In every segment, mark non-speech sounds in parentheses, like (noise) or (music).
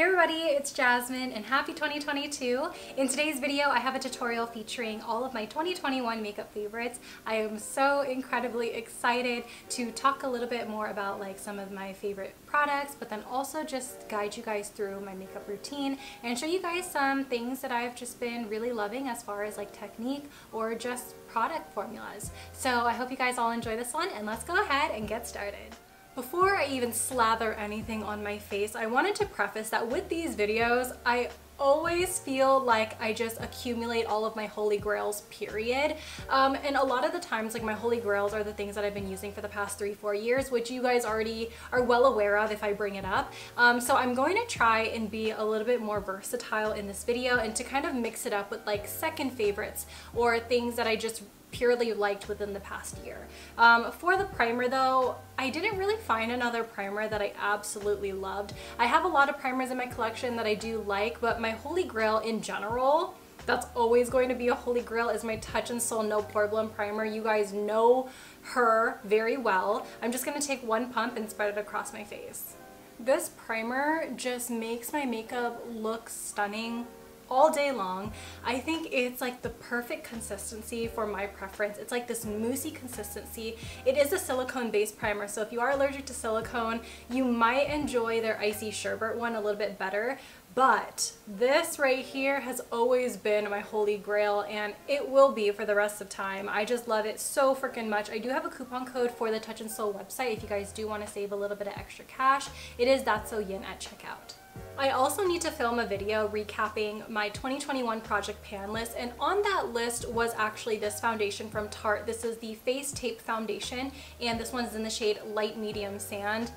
Hey everybody, it's Jasmine and happy 2022. In today's video, I have a tutorial featuring all of my 2021 makeup favorites. I am so incredibly excited to talk a little bit more about like some of my favorite products, but then also just guide you guys through my makeup routine and show you guys some things that I've just been really loving as far as like technique or just product formulas. So I hope you guys all enjoy this one and let's go ahead and get started. Before I even slather anything on my face, I wanted to preface that with these videos, I always feel like I just accumulate all of my holy grails period. Um, and a lot of the times like my holy grails are the things that I've been using for the past three four years which you guys already are well aware of if I bring it up. Um, so I'm going to try and be a little bit more versatile in this video and to kind of mix it up with like second favorites or things that I just purely liked within the past year. Um, for the primer though, I didn't really find another primer that I absolutely loved. I have a lot of primers in my collection that I do like, but my holy grail in general, that's always going to be a holy grail is my Touch in Sol No Poreblem Primer. You guys know her very well. I'm just gonna take one pump and spread it across my face. This primer just makes my makeup look stunning all day long. I think it's like the perfect consistency for my preference. It's like this moussey consistency. It is a silicone based primer, so if you are allergic to silicone, you might enjoy their icy sherbet one a little bit better, but this right here has always been my holy grail and it will be for the rest of time. I just love it so freaking much. I do have a coupon code for the Touch in Sol website if you guys do want to save a little bit of extra cash. It is That's So Yin at checkout. I also need to film a video recapping my 2021 project pan list and on that list was actually this foundation from Tarte. This is the Face Tape Foundation and this one's in the shade Light Medium Sand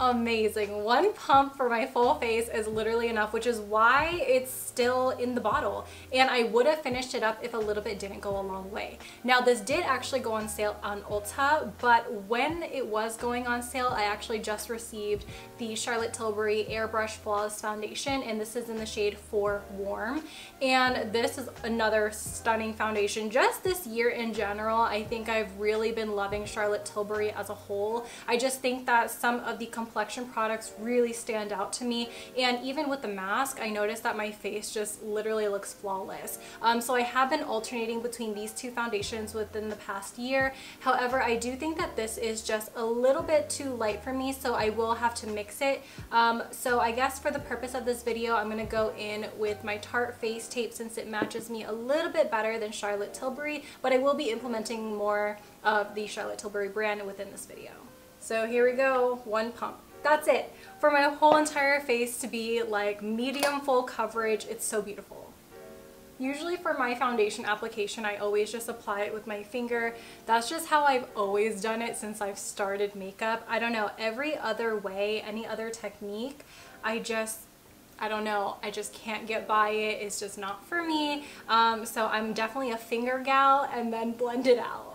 amazing. One pump for my full face is literally enough, which is why it's still in the bottle. And I would have finished it up if a little bit didn't go a long way. Now this did actually go on sale on Ulta, but when it was going on sale, I actually just received the Charlotte Tilbury Airbrush Flawless Foundation, and this is in the shade 4 Warm. And this is another stunning foundation. Just this year in general, I think I've really been loving Charlotte Tilbury as a whole. I just think that some of the complexion products really stand out to me. And even with the mask, I noticed that my face just literally looks flawless. Um, so I have been alternating between these two foundations within the past year. However, I do think that this is just a little bit too light for me, so I will have to mix it. Um, so I guess for the purpose of this video, I'm gonna go in with my Tarte Face Tape since it matches me a little bit better than Charlotte Tilbury, but I will be implementing more of the Charlotte Tilbury brand within this video. So here we go, one pump. That's it. For my whole entire face to be like medium full coverage, it's so beautiful. Usually for my foundation application, I always just apply it with my finger. That's just how I've always done it since I've started makeup. I don't know, every other way, any other technique, I just I don't know, I just can't get by it. It's just not for me. Um, so I'm definitely a finger gal and then blend it out.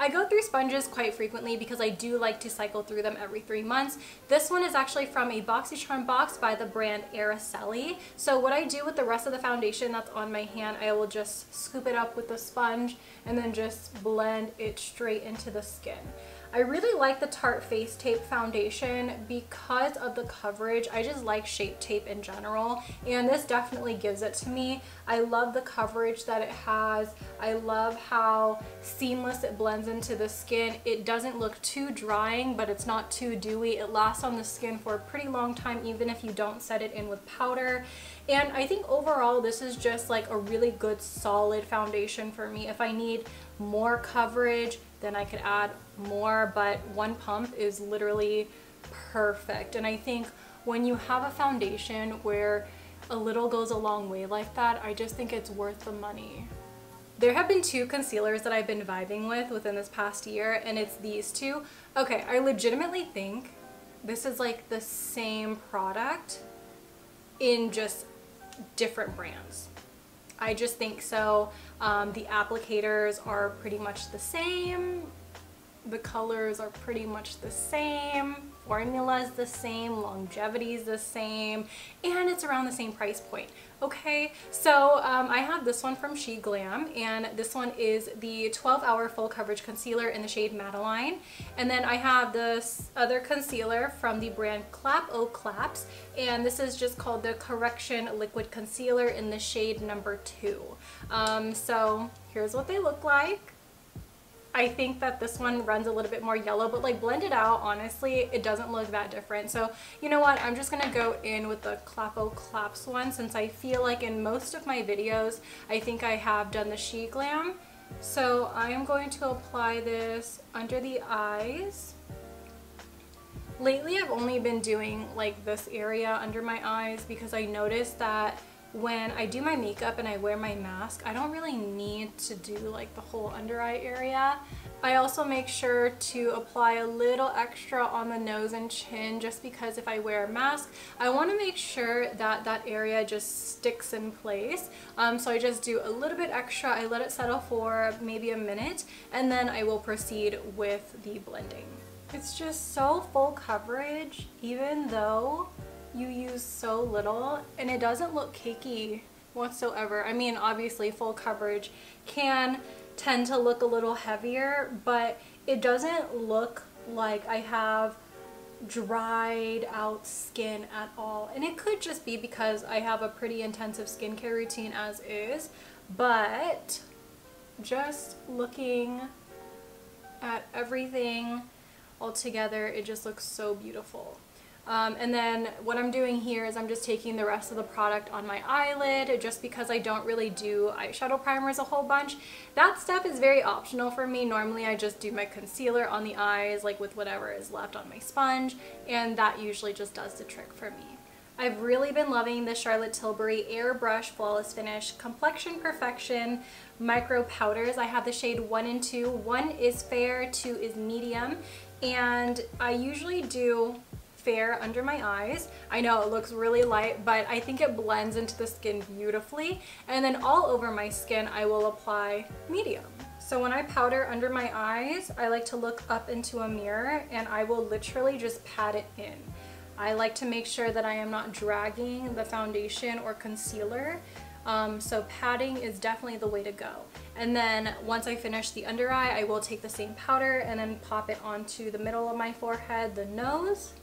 I go through sponges quite frequently because I do like to cycle through them every three months. This one is actually from a BoxyCharm box by the brand Araceli. So what I do with the rest of the foundation that's on my hand, I will just scoop it up with the sponge and then just blend it straight into the skin. I really like the Tarte Face Tape Foundation because of the coverage. I just like Shape Tape in general and this definitely gives it to me. I love the coverage that it has. I love how seamless it blends into the skin. It doesn't look too drying but it's not too dewy. It lasts on the skin for a pretty long time even if you don't set it in with powder. And I think overall this is just like a really good solid foundation for me. If I need more coverage, then I could add more, but one pump is literally perfect. And I think when you have a foundation where a little goes a long way like that, I just think it's worth the money. There have been two concealers that I've been vibing with within this past year, and it's these two. Okay, I legitimately think this is like the same product in just different brands. I just think so. Um, the applicators are pretty much the same. The colors are pretty much the same. Formula is the same, longevity is the same, and it's around the same price point. Okay, so um, I have this one from She Glam, and this one is the 12 Hour Full Coverage Concealer in the shade Madeline. And then I have this other concealer from the brand Clap O Claps, and this is just called the Correction Liquid Concealer in the shade number two. Um, so here's what they look like. I think that this one runs a little bit more yellow, but like blended out, honestly, it doesn't look that different. So you know what? I'm just gonna go in with the Clap o Claps one since I feel like in most of my videos, I think I have done the She Glam. So I am going to apply this under the eyes. Lately, I've only been doing like this area under my eyes because I noticed that when I do my makeup and I wear my mask, I don't really need to do like the whole under eye area. I also make sure to apply a little extra on the nose and chin just because if I wear a mask, I want to make sure that that area just sticks in place. Um, so I just do a little bit extra, I let it settle for maybe a minute, and then I will proceed with the blending. It's just so full coverage, even though you use so little and it doesn't look cakey whatsoever. I mean, obviously full coverage can tend to look a little heavier, but it doesn't look like I have dried out skin at all. And it could just be because I have a pretty intensive skincare routine as is, but just looking at everything all together, it just looks so beautiful. Um, and then what I'm doing here is I'm just taking the rest of the product on my eyelid just because I don't really do eyeshadow primers a whole bunch. That step is very optional for me. Normally I just do my concealer on the eyes like with whatever is left on my sponge and that usually just does the trick for me. I've really been loving the Charlotte Tilbury Airbrush Flawless Finish Complexion Perfection Micro Powders. I have the shade 1 and 2. 1 is fair, 2 is medium. And I usually do fair under my eyes. I know it looks really light, but I think it blends into the skin beautifully. And then all over my skin, I will apply medium. So when I powder under my eyes, I like to look up into a mirror and I will literally just pat it in. I like to make sure that I am not dragging the foundation or concealer. Um, so padding is definitely the way to go. And then once I finish the under eye, I will take the same powder and then pop it onto the middle of my forehead, the nose,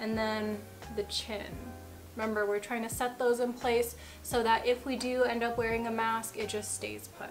and then the chin. Remember, we're trying to set those in place so that if we do end up wearing a mask, it just stays put.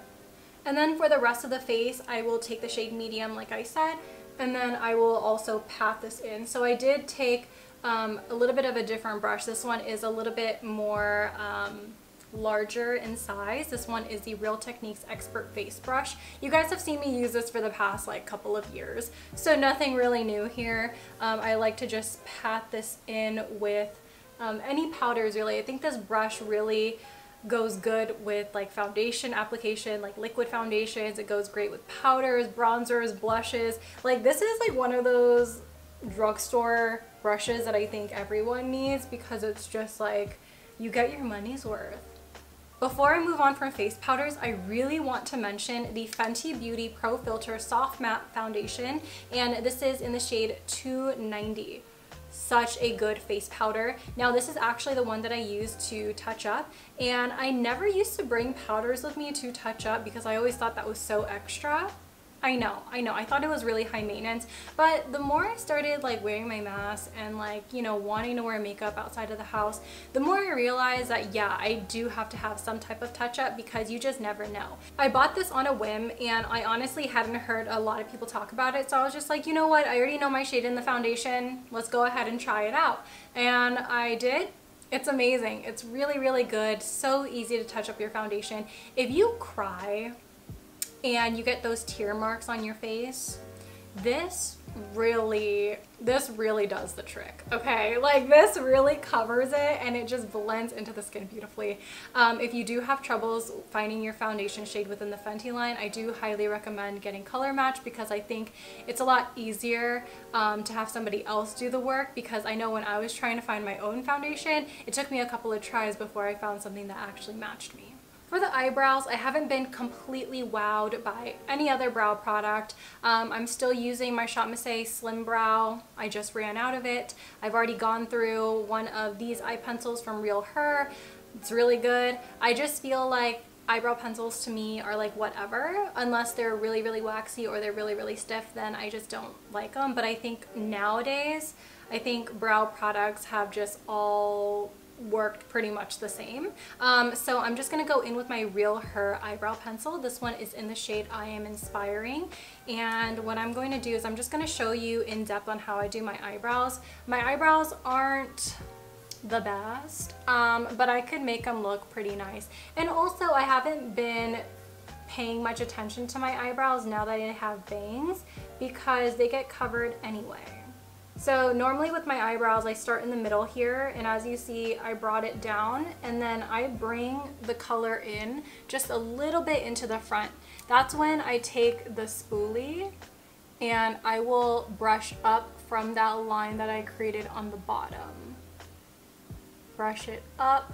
And then for the rest of the face, I will take the shade medium, like I said, and then I will also pat this in. So I did take um, a little bit of a different brush. This one is a little bit more um, larger in size. This one is the Real Techniques Expert Face Brush. You guys have seen me use this for the past like couple of years, so nothing really new here. Um, I like to just pat this in with um, any powders really. I think this brush really goes good with like foundation application, like liquid foundations. It goes great with powders, bronzers, blushes. Like this is like one of those drugstore brushes that I think everyone needs because it's just like you get your money's worth. Before I move on from face powders, I really want to mention the Fenty Beauty Pro Filtr Soft Matte Foundation, and this is in the shade 290 such a good face powder. Now this is actually the one that I use to touch up and I never used to bring powders with me to touch up because I always thought that was so extra. I know, I know. I thought it was really high maintenance, but the more I started like wearing my mask and like, you know, wanting to wear makeup outside of the house, the more I realized that yeah, I do have to have some type of touch up because you just never know. I bought this on a whim and I honestly hadn't heard a lot of people talk about it. So I was just like, you know what? I already know my shade in the foundation. Let's go ahead and try it out. And I did it's amazing. It's really, really good. So easy to touch up your foundation. If you cry and you get those tear marks on your face, this really, this really does the trick, okay? Like this really covers it and it just blends into the skin beautifully. Um, if you do have troubles finding your foundation shade within the Fenty line, I do highly recommend getting Color Match because I think it's a lot easier um, to have somebody else do the work because I know when I was trying to find my own foundation, it took me a couple of tries before I found something that actually matched me. For the eyebrows, I haven't been completely wowed by any other brow product. Um, I'm still using my Shop Slim Brow. I just ran out of it. I've already gone through one of these eye pencils from Real Her. It's really good. I just feel like eyebrow pencils to me are like whatever unless they're really really waxy or they're really really stiff then I just don't like them but I think nowadays I think brow products have just all worked pretty much the same. Um, so I'm just going to go in with my Real Her eyebrow pencil. This one is in the shade I Am Inspiring. And what I'm going to do is I'm just going to show you in depth on how I do my eyebrows. My eyebrows aren't the best, um, but I could make them look pretty nice. And also I haven't been paying much attention to my eyebrows now that I have bangs because they get covered anyway. So normally with my eyebrows, I start in the middle here, and as you see, I brought it down, and then I bring the color in just a little bit into the front. That's when I take the spoolie and I will brush up from that line that I created on the bottom. Brush it up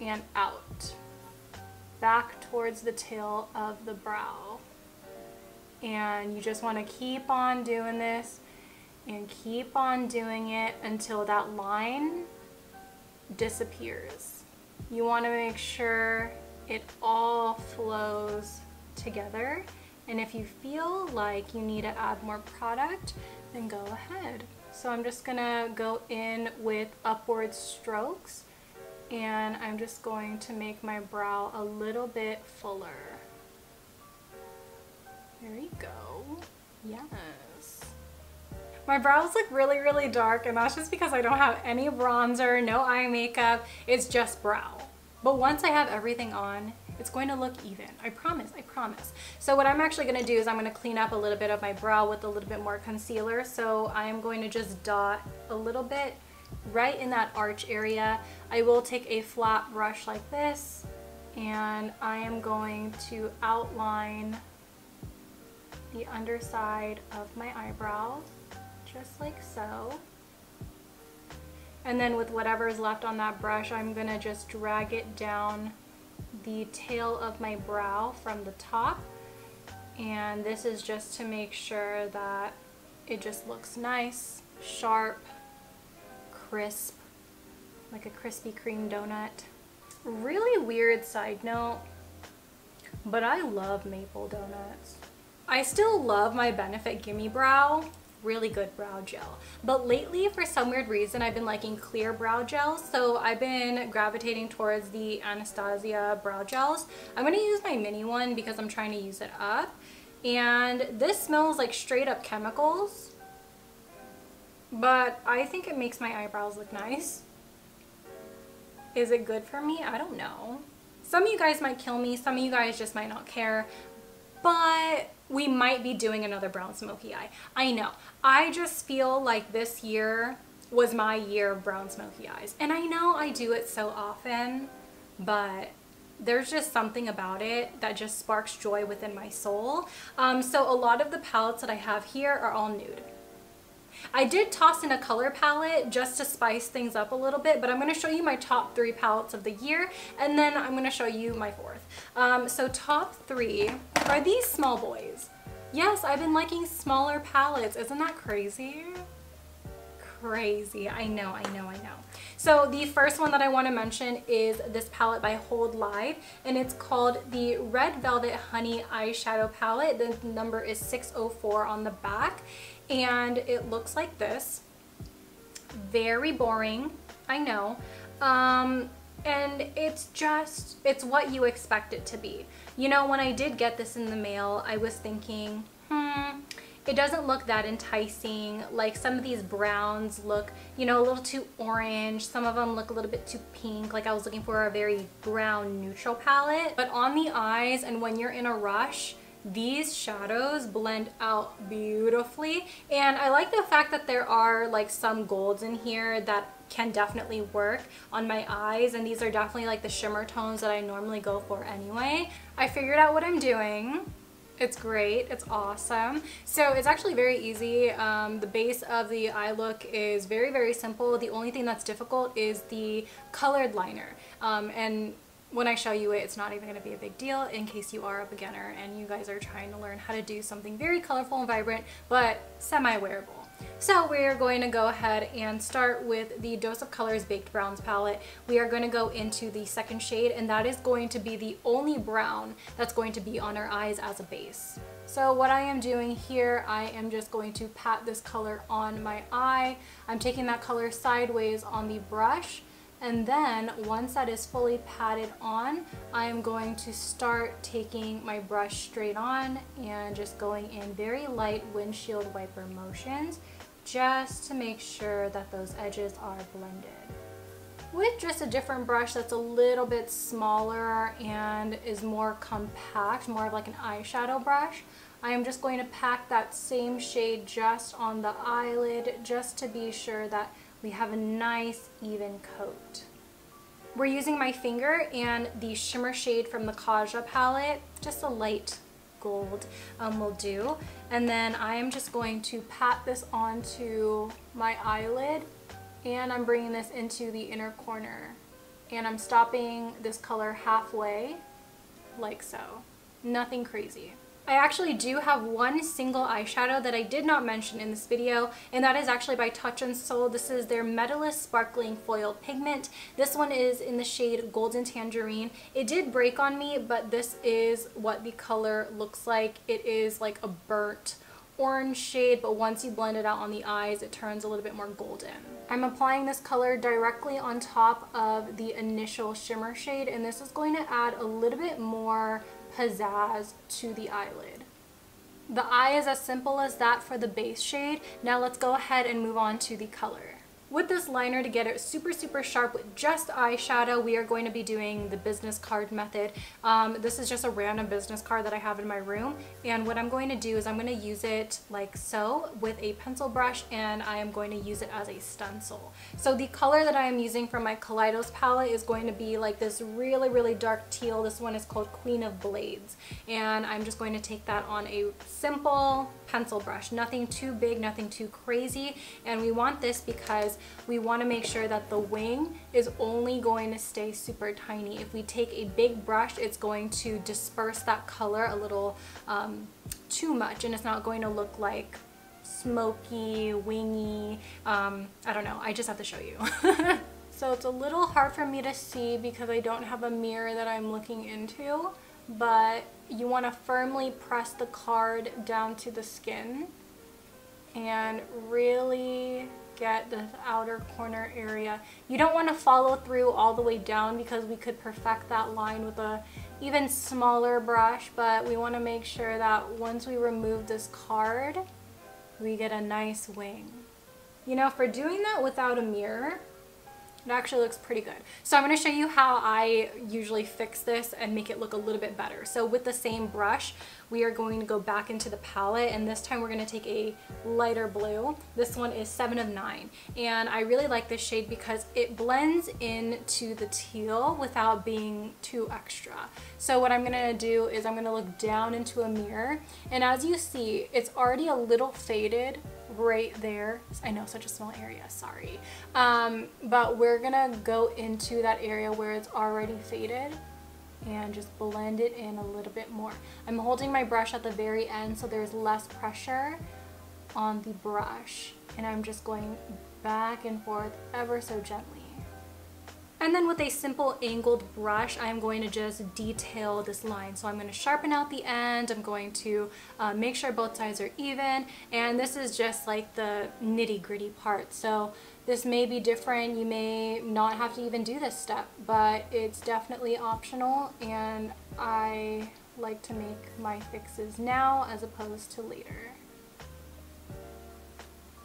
and out. Back towards the tail of the brow. And you just want to keep on doing this and keep on doing it until that line disappears. You want to make sure it all flows together and if you feel like you need to add more product then go ahead. So I'm just gonna go in with upward strokes and I'm just going to make my brow a little bit fuller. There you go. Yes. My brows look really, really dark and that's just because I don't have any bronzer, no eye makeup, it's just brow. But once I have everything on, it's going to look even. I promise, I promise. So what I'm actually going to do is I'm going to clean up a little bit of my brow with a little bit more concealer. So I am going to just dot a little bit right in that arch area. I will take a flat brush like this and I am going to outline the underside of my eyebrows just like so. And then with whatever is left on that brush, I'm gonna just drag it down the tail of my brow from the top. And this is just to make sure that it just looks nice, sharp, crisp, like a Krispy Kreme donut. Really weird side note, but I love maple donuts. I still love my Benefit Gimme Brow, really good brow gel. But lately, for some weird reason, I've been liking clear brow gels. So I've been gravitating towards the Anastasia brow gels. I'm going to use my mini one because I'm trying to use it up. And this smells like straight up chemicals. But I think it makes my eyebrows look nice. Is it good for me? I don't know. Some of you guys might kill me. Some of you guys just might not care. But we might be doing another brown smoky eye. I know. I just feel like this year was my year of brown smoky eyes. And I know I do it so often, but there's just something about it that just sparks joy within my soul. Um, so a lot of the palettes that I have here are all nude. I did toss in a color palette just to spice things up a little bit, but I'm going to show you my top three palettes of the year, and then I'm going to show you my fourth. Um, so top three are these small boys. Yes, I've been liking smaller palettes. Isn't that crazy? Crazy. I know, I know, I know. So the first one that I want to mention is this palette by Hold Live, and it's called the Red Velvet Honey Eyeshadow Palette. The number is 604 on the back and it looks like this. Very boring, I know. Um, and it's just, it's what you expect it to be. You know, when I did get this in the mail, I was thinking, hmm, it doesn't look that enticing. Like some of these browns look, you know, a little too orange. Some of them look a little bit too pink. Like I was looking for a very brown neutral palette. But on the eyes and when you're in a rush, these shadows blend out beautifully and I like the fact that there are like some golds in here that can definitely work on my eyes and these are definitely like the shimmer tones that I normally go for anyway. I figured out what I'm doing. It's great. It's awesome. So it's actually very easy. Um, the base of the eye look is very, very simple. The only thing that's difficult is the colored liner. Um, and when I show you it, it's not even going to be a big deal in case you are a beginner and you guys are trying to learn how to do something very colorful and vibrant, but semi-wearable. So we're going to go ahead and start with the Dose of Colors Baked Browns palette. We are going to go into the second shade and that is going to be the only brown that's going to be on our eyes as a base. So what I am doing here, I am just going to pat this color on my eye. I'm taking that color sideways on the brush and then once that is fully patted on, I am going to start taking my brush straight on and just going in very light windshield wiper motions just to make sure that those edges are blended. With just a different brush that's a little bit smaller and is more compact, more of like an eyeshadow brush, I am just going to pack that same shade just on the eyelid just to be sure that we have a nice even coat. We're using my finger and the shimmer shade from the Kaja palette, just a light gold um, will do. And then I am just going to pat this onto my eyelid and I'm bringing this into the inner corner. And I'm stopping this color halfway, like so. Nothing crazy. I actually do have one single eyeshadow that I did not mention in this video, and that is actually by Touch in Sol. This is their Metalist Sparkling Foiled Pigment. This one is in the shade Golden Tangerine. It did break on me, but this is what the color looks like. It is like a burnt orange shade, but once you blend it out on the eyes, it turns a little bit more golden. I'm applying this color directly on top of the initial shimmer shade, and this is going to add a little bit more pizzazz to the eyelid. The eye is as simple as that for the base shade. Now let's go ahead and move on to the color. With this liner to get it super, super sharp with just eyeshadow, we are going to be doing the business card method. Um, this is just a random business card that I have in my room. And what I'm going to do is I'm going to use it like so with a pencil brush and I am going to use it as a stencil. So the color that I am using from my Kaleidos palette is going to be like this really, really dark teal. This one is called Queen of Blades. And I'm just going to take that on a simple pencil brush. Nothing too big, nothing too crazy. And we want this because we want to make sure that the wing is only going to stay super tiny. If we take a big brush, it's going to disperse that color a little um, too much and it's not going to look like smoky, wingy, um, I don't know, I just have to show you. (laughs) so it's a little hard for me to see because I don't have a mirror that I'm looking into, but you want to firmly press the card down to the skin and really get the outer corner area. You don't want to follow through all the way down because we could perfect that line with a even smaller brush, but we want to make sure that once we remove this card, we get a nice wing. You know, for doing that without a mirror, it actually looks pretty good. So I'm going to show you how I usually fix this and make it look a little bit better. So with the same brush, we are going to go back into the palette and this time we're going to take a lighter blue. This one is 7 of 9 and I really like this shade because it blends into the teal without being too extra. So what I'm going to do is I'm going to look down into a mirror and as you see it's already a little faded right there. I know such a small area, sorry. Um, but we're gonna go into that area where it's already faded and just blend it in a little bit more. I'm holding my brush at the very end so there's less pressure on the brush and I'm just going back and forth ever so gently. And then with a simple angled brush, I'm going to just detail this line. So I'm going to sharpen out the end. I'm going to uh, make sure both sides are even. And this is just like the nitty gritty part. So this may be different. You may not have to even do this step, but it's definitely optional. And I like to make my fixes now as opposed to later.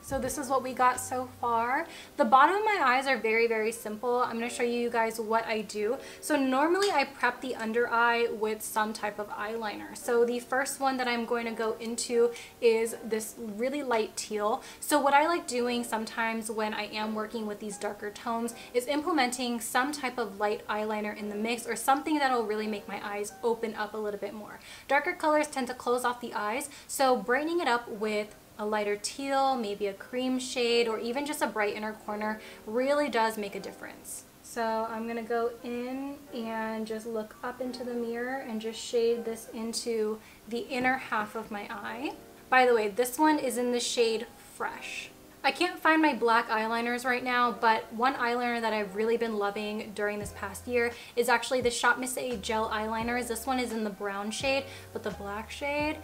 So this is what we got so far. The bottom of my eyes are very, very simple. I'm going to show you guys what I do. So normally I prep the under eye with some type of eyeliner. So the first one that I'm going to go into is this really light teal. So what I like doing sometimes when I am working with these darker tones is implementing some type of light eyeliner in the mix or something that'll really make my eyes open up a little bit more. Darker colors tend to close off the eyes, so brightening it up with a lighter teal, maybe a cream shade, or even just a bright inner corner really does make a difference. So I'm gonna go in and just look up into the mirror and just shade this into the inner half of my eye. By the way, this one is in the shade Fresh. I can't find my black eyeliners right now, but one eyeliner that I've really been loving during this past year is actually the ShopMissa gel eyeliners. This one is in the brown shade, but the black shade,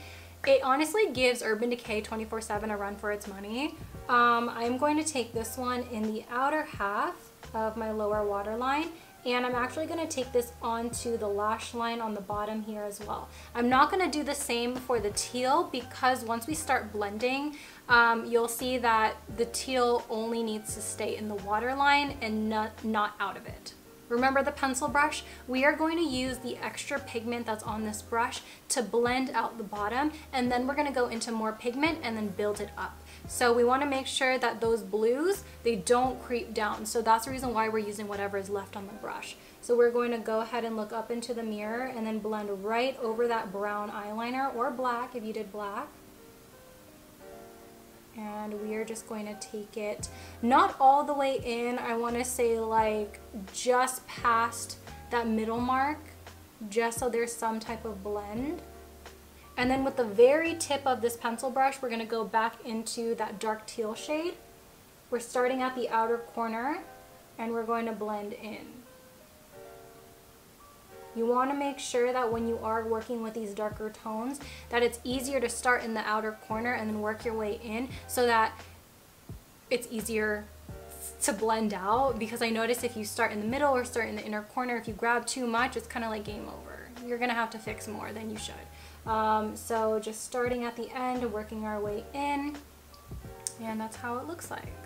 it honestly gives Urban Decay 24-7 a run for its money. Um, I'm going to take this one in the outer half of my lower waterline and I'm actually going to take this onto the lash line on the bottom here as well. I'm not going to do the same for the teal because once we start blending, um, you'll see that the teal only needs to stay in the waterline and not, not out of it. Remember the pencil brush? We are going to use the extra pigment that's on this brush to blend out the bottom and then we're going to go into more pigment and then build it up. So we want to make sure that those blues, they don't creep down. So that's the reason why we're using whatever is left on the brush. So we're going to go ahead and look up into the mirror and then blend right over that brown eyeliner or black if you did black. And we are just going to take it not all the way in. I want to say like just past that middle mark just so there's some type of blend. And then with the very tip of this pencil brush, we're gonna go back into that dark teal shade. We're starting at the outer corner and we're going to blend in. You want to make sure that when you are working with these darker tones that it's easier to start in the outer corner and then work your way in so that it's easier to blend out because I notice if you start in the middle or start in the inner corner, if you grab too much, it's kind of like game over. You're going to have to fix more than you should. Um, so just starting at the end, working our way in, and that's how it looks like.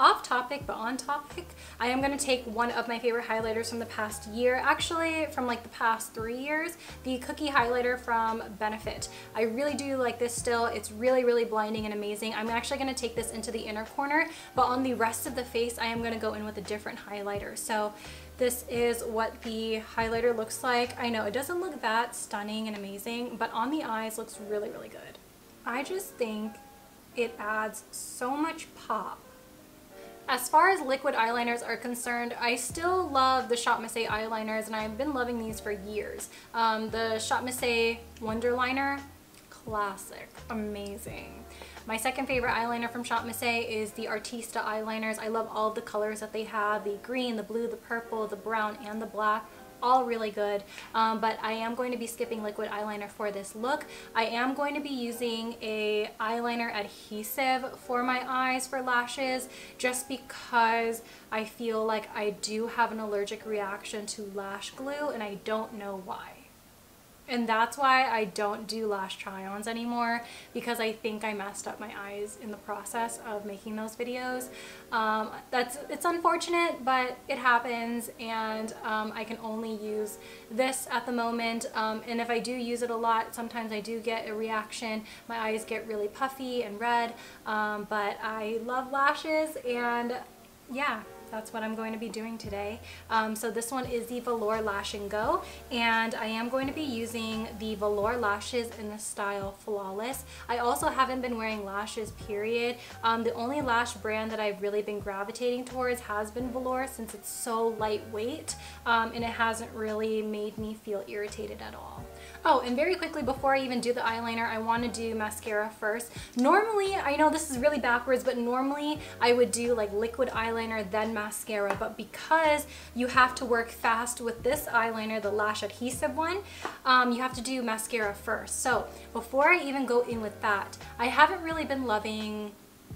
Off topic, but on topic, I am going to take one of my favorite highlighters from the past year, actually from like the past three years, the Cookie Highlighter from Benefit. I really do like this still. It's really, really blinding and amazing. I'm actually going to take this into the inner corner, but on the rest of the face, I am going to go in with a different highlighter. So this is what the highlighter looks like. I know it doesn't look that stunning and amazing, but on the eyes looks really, really good. I just think it adds so much pop. As far as liquid eyeliners are concerned, I still love the ShopMissa eyeliners and I've been loving these for years. Um, the ShopMissa Wonderliner, classic, amazing. My second favorite eyeliner from ShopMissa is the Artista eyeliners. I love all the colors that they have, the green, the blue, the purple, the brown, and the black all really good um, but I am going to be skipping liquid eyeliner for this look. I am going to be using a eyeliner adhesive for my eyes for lashes just because I feel like I do have an allergic reaction to lash glue and I don't know why. And that's why I don't do lash try-ons anymore because I think I messed up my eyes in the process of making those videos. Um, that's It's unfortunate, but it happens and um, I can only use this at the moment. Um, and if I do use it a lot, sometimes I do get a reaction. My eyes get really puffy and red, um, but I love lashes and yeah, that's what I'm going to be doing today. Um, so this one is the Velour Lash and Go and I am going to be using the Velour lashes in the style Flawless. I also haven't been wearing lashes period. Um, the only lash brand that I've really been gravitating towards has been Velour since it's so lightweight um, and it hasn't really made me feel irritated at all. Oh, and very quickly before I even do the eyeliner, I want to do mascara first. Normally, I know this is really backwards, but normally I would do like liquid eyeliner, then mascara. But because you have to work fast with this eyeliner, the lash adhesive one, um, you have to do mascara first. So before I even go in with that, I haven't really been loving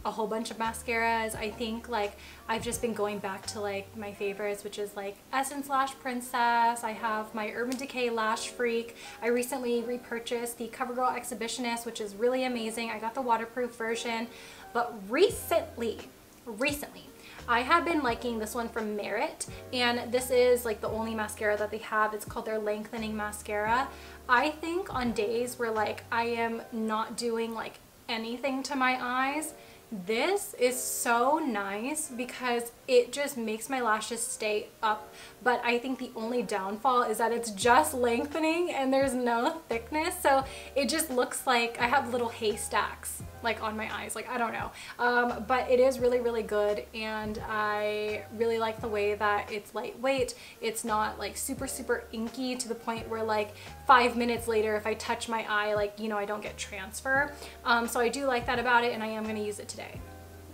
a whole bunch of mascaras. I think like I've just been going back to like my favorites which is like Essence Lash Princess. I have my Urban Decay Lash Freak. I recently repurchased the CoverGirl Exhibitionist which is really amazing. I got the waterproof version but recently, recently I have been liking this one from Merit and this is like the only mascara that they have. It's called their lengthening mascara. I think on days where like I am not doing like anything to my eyes this is so nice because it just makes my lashes stay up but I think the only downfall is that it's just lengthening and there's no thickness so it just looks like I have little haystacks like on my eyes. Like, I don't know. Um, but it is really, really good. And I really like the way that it's lightweight. It's not like super, super inky to the point where like five minutes later, if I touch my eye, like, you know, I don't get transfer. Um, so I do like that about it and I am to use it today.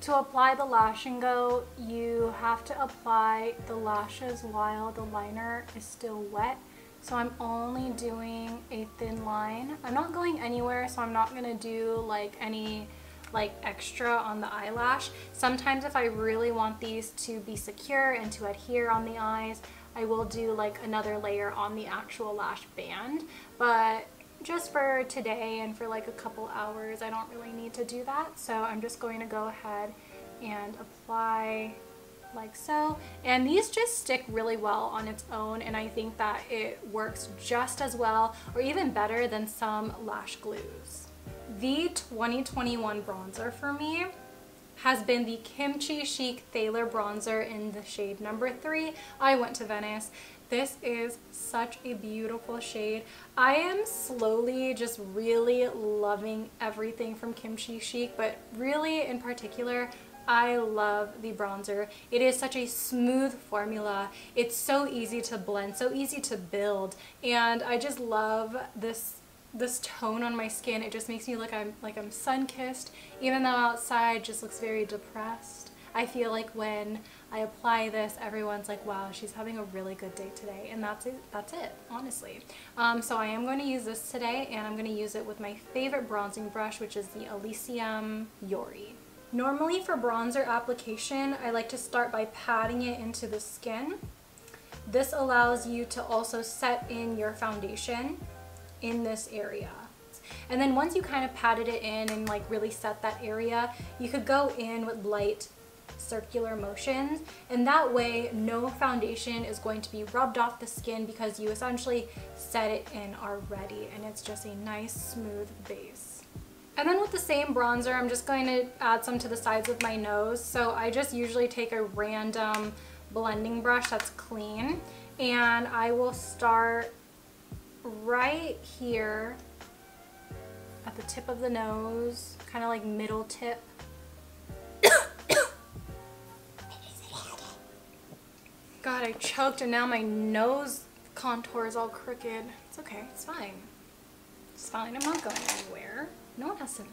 To apply the Lash and Go, you have to apply the lashes while the liner is still wet. So I'm only doing a thin line. I'm not going anywhere, so I'm not gonna do like any like extra on the eyelash. Sometimes if I really want these to be secure and to adhere on the eyes, I will do like another layer on the actual lash band. But just for today and for like a couple hours, I don't really need to do that. So I'm just going to go ahead and apply like so. And these just stick really well on its own and I think that it works just as well or even better than some lash glues. The 2021 bronzer for me has been the Kimchi Chic Thailor Bronzer in the shade number 3. I went to Venice. This is such a beautiful shade. I am slowly just really loving everything from Kimchi Chic, but really in particular, I love the bronzer. It is such a smooth formula. It's so easy to blend, so easy to build, and I just love this this tone on my skin. It just makes me look I'm like I'm sun-kissed, even though outside just looks very depressed. I feel like when I apply this, everyone's like, wow, she's having a really good day today. And that's it, that's it honestly. Um, so I am going to use this today and I'm going to use it with my favorite bronzing brush, which is the Elysium Yori. Normally for bronzer application, I like to start by patting it into the skin. This allows you to also set in your foundation in this area. And then once you kind of patted it in and like really set that area, you could go in with light circular motions and that way no foundation is going to be rubbed off the skin because you essentially set it in already and it's just a nice smooth base. And then with the same bronzer, I'm just going to add some to the sides of my nose. So I just usually take a random blending brush that's clean and I will start right here at the tip of the nose, kind of like middle tip God, I choked and now my nose contour is all crooked. It's okay, it's fine. It's fine, I'm not going anywhere. No one has to know.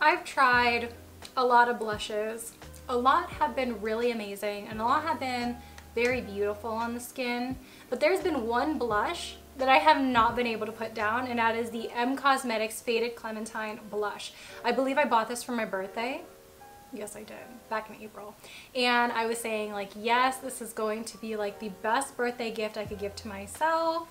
I've tried a lot of blushes. A lot have been really amazing and a lot have been very beautiful on the skin. But there's been one blush that I have not been able to put down and that is the Em Cosmetics Faded Clementine Blush. I believe I bought this for my birthday Yes, I did, back in April. And I was saying like, yes, this is going to be like the best birthday gift I could give to myself.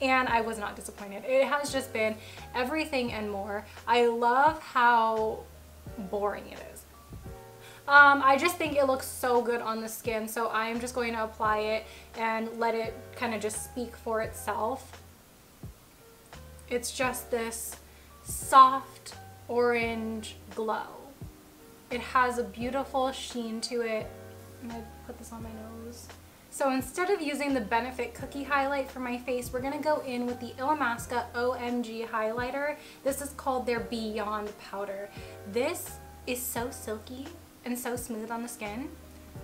And I was not disappointed. It has just been everything and more. I love how boring it is. Um, I just think it looks so good on the skin, so I am just going to apply it and let it kind of just speak for itself. It's just this soft orange glow. It has a beautiful sheen to it. I'm gonna put this on my nose. So instead of using the Benefit Cookie Highlight for my face, we're gonna go in with the Illamasqua OMG Highlighter. This is called their Beyond Powder. This is so silky and so smooth on the skin.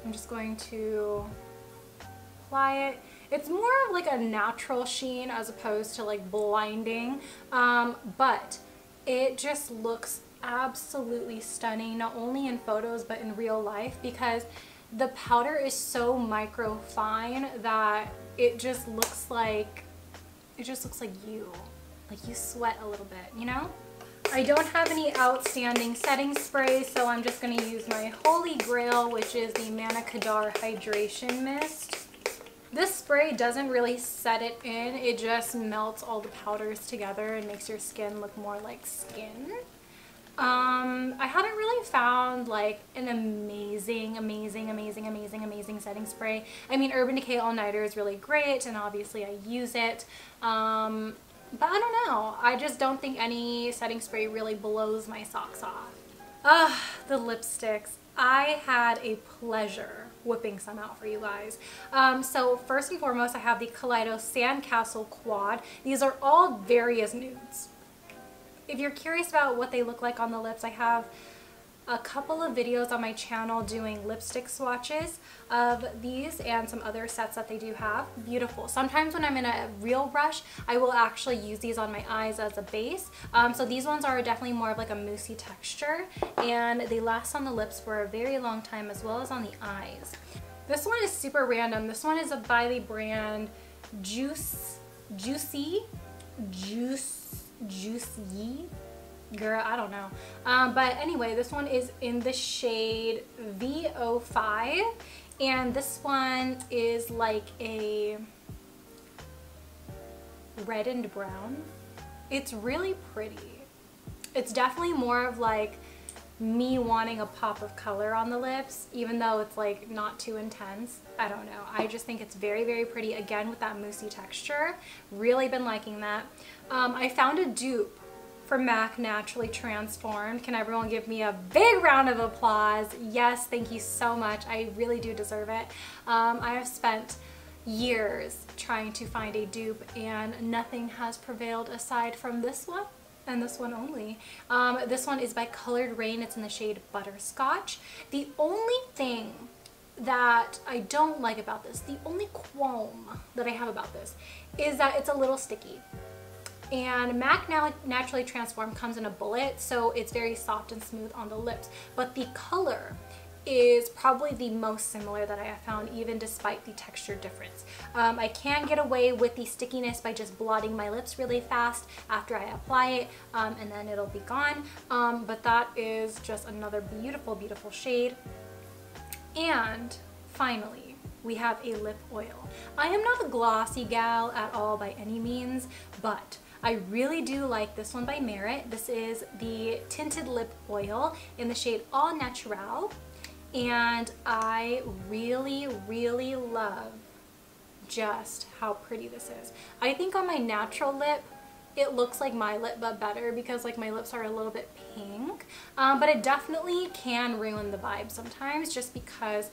I'm just going to apply it. It's more of like a natural sheen as opposed to like blinding, um, but it just looks absolutely stunning, not only in photos but in real life because the powder is so micro fine that it just looks like, it just looks like you. Like you sweat a little bit, you know? I don't have any outstanding setting spray, so I'm just going to use my holy grail, which is the Manna Kadar Hydration Mist. This spray doesn't really set it in, it just melts all the powders together and makes your skin look more like skin. Um, I haven't really found like an amazing, amazing, amazing, amazing, amazing setting spray. I mean, Urban Decay All Nighter is really great and obviously I use it. Um, but I don't know. I just don't think any setting spray really blows my socks off. Ah, the lipsticks. I had a pleasure whipping some out for you guys. Um, so first and foremost, I have the Kaleido Sandcastle Quad. These are all various nudes if you're curious about what they look like on the lips, I have a couple of videos on my channel doing lipstick swatches of these and some other sets that they do have. Beautiful. Sometimes when I'm in a real rush, I will actually use these on my eyes as a base. Um, so these ones are definitely more of like a moussey texture and they last on the lips for a very long time as well as on the eyes. This one is super random. This one is a by the brand Juice, Juicy, Juice, Juicy girl i don't know. Um, but anyway this one is in the shade vo5 and this one is like a red and brown. It's really pretty. It's definitely more of like me wanting a pop of color on the lips even though it's like not too intense. I don't know. I just think it's very very pretty again with that moussey texture. Really been liking that um, I found a dupe for MAC Naturally Transformed. Can everyone give me a big round of applause? Yes, thank you so much. I really do deserve it. Um, I have spent years trying to find a dupe and nothing has prevailed aside from this one and this one only. Um, this one is by Coloured Raine. It's in the shade Butterscotch. The only thing that I don't like about this, the only qualm that I have about this is that it's a little sticky and MAC Naturally Transform comes in a bullet so it's very soft and smooth on the lips but the color is probably the most similar that I have found even despite the texture difference. Um, I can get away with the stickiness by just blotting my lips really fast after I apply it um, and then it'll be gone um, but that is just another beautiful beautiful shade and finally we have a lip oil. I am not a glossy gal at all by any means but I really do like this one by Merit. This is the Tinted Lip Oil in the shade Au Naturel. And I really, really love just how pretty this is. I think on my natural lip, it looks like my lip but better because like my lips are a little bit pink um, but it definitely can ruin the vibe sometimes just because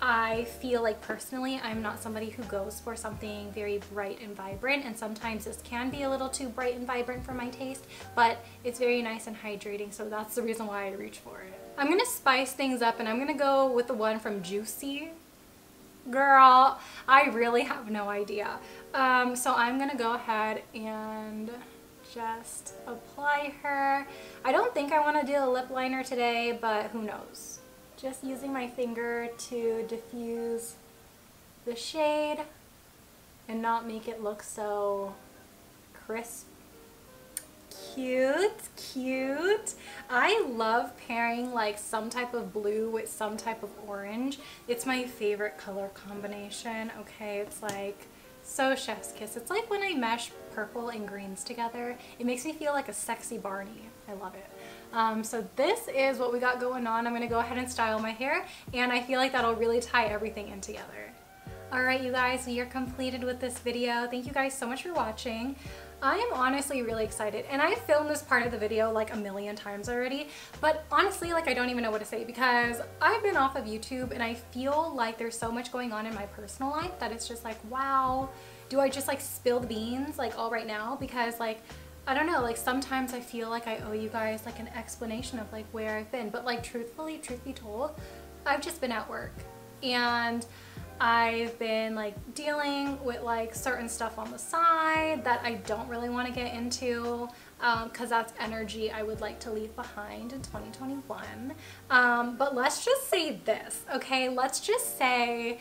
I feel like personally I'm not somebody who goes for something very bright and vibrant and sometimes this can be a little too bright and vibrant for my taste but it's very nice and hydrating so that's the reason why I reach for it. I'm gonna spice things up and I'm gonna go with the one from Joocyee. Girl, I really have no idea. Um, so I'm gonna go ahead and just apply her. I don't think I want to do a lip liner today but who knows just using my finger to diffuse the shade and not make it look so crisp. Cute, cute. I love pairing like some type of blue with some type of orange. It's my favorite color combination. Okay, it's like so chef's kiss. It's like when I mesh purple and greens together. It makes me feel like a sexy Barney. I love it. Um, so this is what we got going on. I'm gonna go ahead and style my hair and I feel like that'll really tie everything in together. Alright you guys, we are completed with this video. Thank you guys so much for watching. I am honestly really excited and I filmed this part of the video like a million times already but honestly like I don't even know what to say because I've been off of YouTube and I feel like there's so much going on in my personal life that it's just like wow do I just like spill the beans like all right now because like I don't know, like sometimes I feel like I owe you guys like an explanation of like where I've been, but like truthfully, truth be told, I've just been at work and I've been like dealing with like certain stuff on the side that I don't really want to get into because um, that's energy I would like to leave behind in 2021. Um, but let's just say this, okay? Let's just say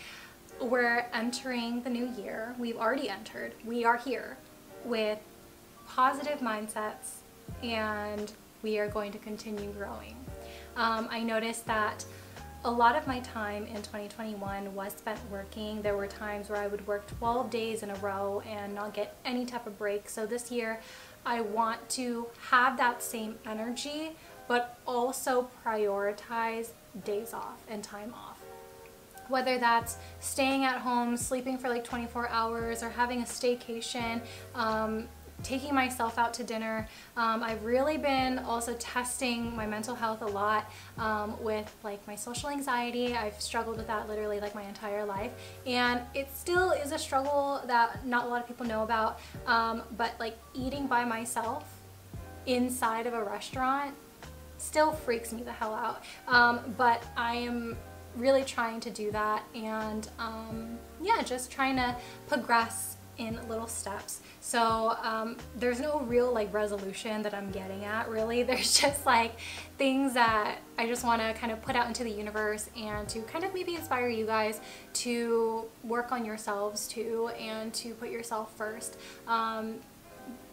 we're entering the new year. We've already entered. We are here with positive mindsets and we are going to continue growing. Um, I noticed that a lot of my time in 2021 was spent working. There were times where I would work 12 days in a row and not get any type of break. So this year I want to have that same energy but also prioritize days off and time off whether that's staying at home, sleeping for like 24 hours, or having a staycation, um, taking myself out to dinner. Um, I've really been also testing my mental health a lot um, with like my social anxiety. I've struggled with that literally like my entire life and it still is a struggle that not a lot of people know about um, but like eating by myself inside of a restaurant still freaks me the hell out. Um, but I am really trying to do that and um, yeah, just trying to progress in little steps. So um, there's no real like resolution that I'm getting at really. (laughs) There's just like things that I just want to kind of put out into the universe and to kind of maybe inspire you guys to work on yourselves too and to put yourself first. Um,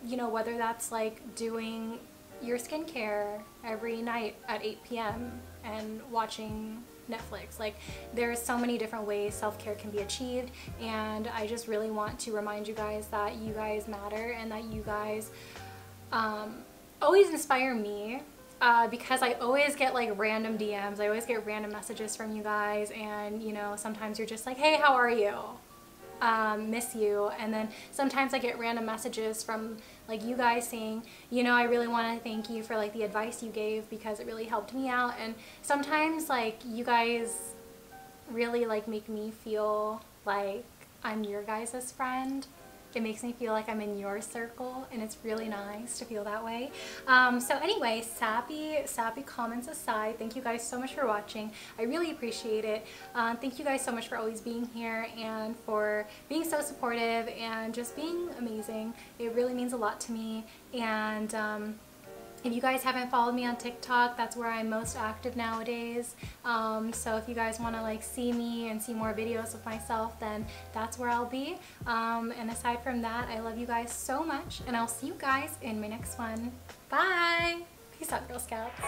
you know, whether that's like doing your skincare every night at 8 p.m. and watching Netflix. Like there's so many different ways self-care can be achieved and I just really want to remind you guys that you guys matter and that you guys um, always inspire me uh, because I always get like random DMs, I always get random messages from you guys and you know sometimes you're just like hey how are you? um, miss you. And then sometimes I get random messages from like you guys saying, you know, I really want to thank you for like the advice you gave because it really helped me out. And sometimes like you guys really like make me feel like I'm your guys' friend it makes me feel like I'm in your circle and it's really nice to feel that way. Um, so anyway, sappy, sappy comments aside, thank you guys so much for watching. I really appreciate it. Uh, thank you guys so much for always being here and for being so supportive and just being amazing. It really means a lot to me and um, if you guys haven't followed me on TikTok, that's where I'm most active nowadays. Um, so if you guys want to like see me and see more videos of myself, then that's where I'll be. Um, and aside from that, I love you guys so much and I'll see you guys in my next one. Bye! Peace out, Girl Scouts.